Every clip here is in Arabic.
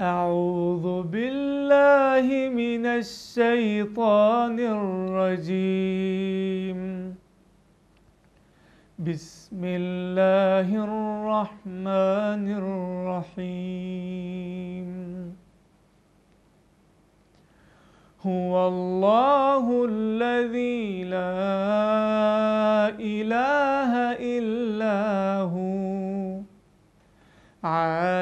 أعوذ بالله من الشيطان الرجيم. بسم الله الرحمن الرحيم. هو الله الذي لا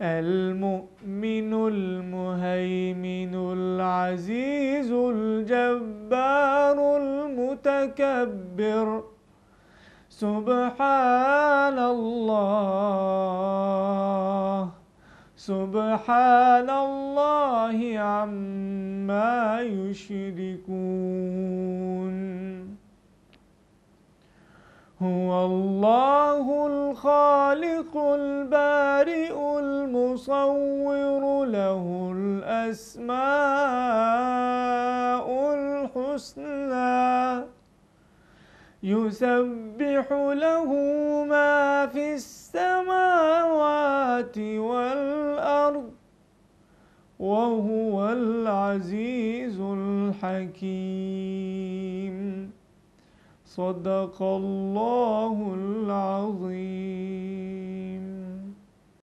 المؤمن المهيمن العزيز الجبار المتكبر. سبحان الله. سبحان الله عما يشركون. هو الله المصور له الأسماء الحسنى. يسبح له ما في السماوات والأرض وهو العزيز الحكيم. صدق الله العظيم.